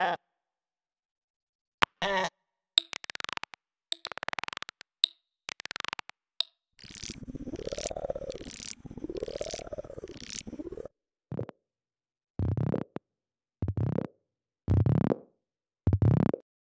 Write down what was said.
Uh.